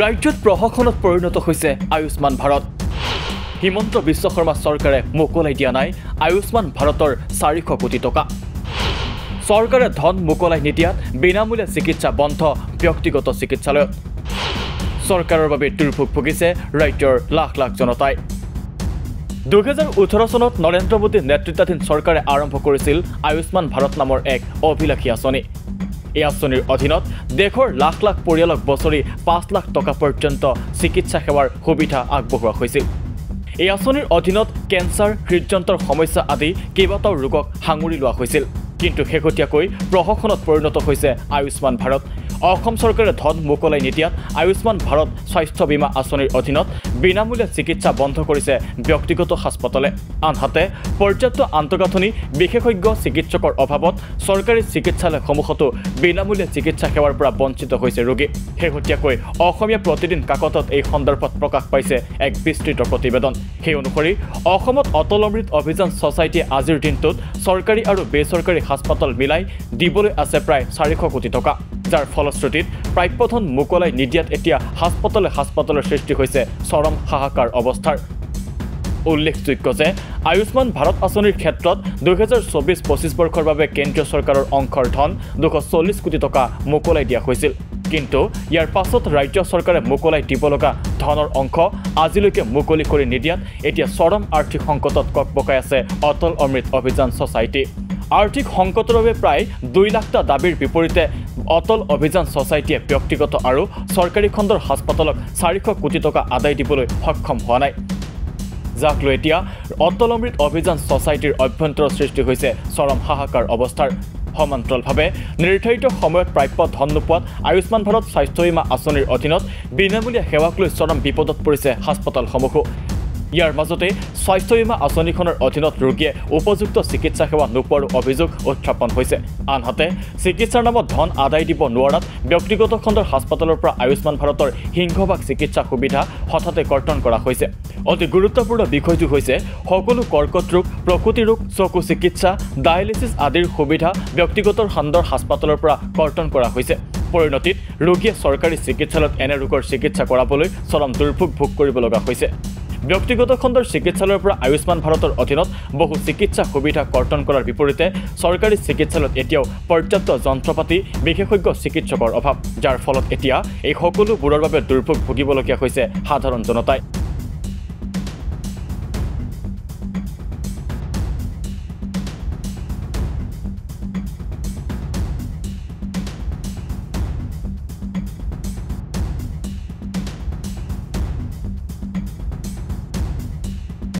ৰাজ্যত প্ৰশাসনত পৰিণত হৈছে আয়ুষ্মান ভাৰত। হিমন্ত বিশ্ব শৰ্মা চৰকাৰে মোকলাই দিয়া নাই আয়ুষ্মান ভাৰতৰ চাৰিশ কোটি টকা। চৰকাৰে ধন মোকলাই নিদিয়াত বিনামূলীয়া চিকিৎসা বন্ধ ব্যক্তিগত চিকিৎসালয়ত। চৰকাৰৰ বাবে দুৰ্ভোগ ভুগিছে ৰাজ্যৰ লাখ লাখ জনতাই। দুহেজাৰ ওঠৰ চনত নৰেন্দ্ৰ মোদীৰ নেতৃত্বাধীন চৰকাৰে আৰম্ভ কৰিছিল আয়ুষ্মান ভাৰত নামৰ এক অভিলাষী আঁচনি। এই আঁচনিৰ অধীনত দেশৰ লাখ লাখ পৰিয়ালক বছৰি পাঁচ লাখ টকা পৰ্যন্ত চিকিৎসা সেৱাৰ সুবিধা আগবঢ়োৱা হৈছিল। এই আঁচনিৰ অধীনত কেঞ্চাৰ হৃদযন্ত্ৰৰ সমস্যা আদি কেইবাটাও ৰোগক সাঙুৰি লোৱা হৈছিল। কিন্তু শেহতীয়াকৈ প্ৰশাসনত পৰিণত হৈছে আয়ুষ্মান ভাৰত। অসম চৰকাৰে ধন মোকলাই নিদিয়াত আয়ুষ্মান ভাৰত স্বাস্থ্য বীমা আঁচনিৰ অধীনত বিনামূলীয়া চিকিৎসা বন্ধ কৰিছে ব্যক্তিগত হাস্পতালে। আনহাতে পৰ্যাপ্ত আন্তঃগাঁথনি বিশেষজ্ঞ চিকিৎসকৰ অভাৱত চৰকাৰী চিকিৎসালয়সমূহতো বিনামূলীয়া চিকিৎসা সেৱাৰ পৰা বঞ্চিত হৈছে ৰোগী। শেহতীয়াকৈ অসমীয়া প্ৰতিদিন কাকতত এই সন্দৰ্ভত প্ৰকাশ পাইছে এক বিস্তৃত প্ৰতিবেদন। সেই অনুসৰি অসমত অটল অমৃত অভিযান ছ'চাইটিয়ে আজিৰ দিনটোত চৰকাৰী আৰু বেচৰকাৰী হাস্পতাল মিলাই দিবলৈ আছে প্ৰায় চাৰিশ কোটি টকা। যাৰ ফলশ্ৰুতিত প্ৰাপ্যধন মোকলাই নিদিয়াত এতিয়া হাস্পতালে হাস্পতালৰ সৃষ্টি হৈছে চৰম হাহাকাৰ অৱস্থাৰ। উল্লেখযোগ্য যে আয়ুষ্মান ভাৰত আঁচনিৰ ক্ষেত্ৰত দুহেজাৰ চৌবিছ পঁচিছ বৰ্ষৰ বাবে কেন্দ্ৰীয় চৰকাৰৰ অংশৰ ধন দুশ চল্লিছ কোটি টকা মোকলাই দিয়া হৈছিল। কিন্তু ইয়াৰ পাছত ৰাজ্য চৰকাৰে মোকলাই দিব লগা ধনৰ অংশ আজিলৈকে মুকলি কৰি নিদিয়াত এতিয়া চৰম আৰ্থিক সংকটত ককবকাই আছে অটল অমৃত অভিযান ছ'চাইটি। আৰ্থিক সংকটৰ বাবে প্ৰায় দুই লাখটা দাবীৰ বিপৰীতে অটল অভিযান ছ'চাইটিয়ে ব্যক্তিগত আৰু চৰকাৰী খণ্ডৰ হাস্পতালক চাৰিশ কোটি টকা আদায় দিবলৈ সক্ষম হোৱা নাই। যাক লৈ এতিয়া অটল অমৃত অভিযান ছ'চাইটিৰ অভ্যন্তৰৰ সৃষ্টি হৈছে চৰম হাহাকাৰ অৱস্থাৰ। সমান্তৰালভাৱে নিৰ্ধাৰিত সময়ত প্ৰাপ্য ধন নোপোৱাত আয়ুষ্মান ভাৰত স্বাস্থ্য বীমা আঁচনিৰ অধীনত বিনামূলীয়া সেৱাক লৈ চৰম বিপদত পৰিছে হাস্পতালসমূহো। ইয়াৰ মাজতে স্বাস্থ্য বীমা আঁচনিখনৰ অধীনত ৰোগীয়ে উপযুক্ত চিকিৎসা সেৱা নোপোৱাৰো অভিযোগ উত্থাপন হৈছে। আনহাতে চিকিৎসাৰ নামত ধন আদায় দিব নোৱাৰাত ব্যক্তিগত খণ্ডৰ হাস্পতালৰ পৰা আয়ুষ্মান ভাৰতৰ সিংহভাগ চিকিৎসা সুবিধা হঠাতে কৰ্তন কৰা হৈছে। অতি গুৰুত্বপূৰ্ণ বিষয়টো হৈছে সকলো কৰ্কট ৰোগ প্ৰসূতি ৰোগ চকু চিকিৎসা ডায়েলিচিছ আদিৰ সুবিধা ব্যক্তিগত খণ্ডৰ হাস্পতালৰ পৰা কৰ্তন কৰা হৈছে। পৰিণতিত ৰোগীয়ে চৰকাৰী চিকিৎসালয়ত এনে ৰোগৰ চিকিৎসা কৰাবলৈ চৰম দুৰ্ভোগ ভোগ কৰিব লগা হৈছে। ব্যক্তিগত খণ্ডৰ চিকিৎসালয়ৰ পৰা আয়ুষ্মান ভাৰতৰ অধীনত বহু চিকিৎসা সুবিধা কৰ্তন কৰাৰ বিপৰীতে চৰকাৰী চিকিৎসালয়ত এতিয়াও পৰ্যাপ্ত যন্ত্ৰপাতি বিশেষজ্ঞ চিকিৎসকৰ অভাৱ। যাৰ ফলত এতিয়া এই সকলোবোৰৰ বাবে দুৰ্ভোগ ভুগিবলগীয়া হৈছে সাধাৰণ জনতাই।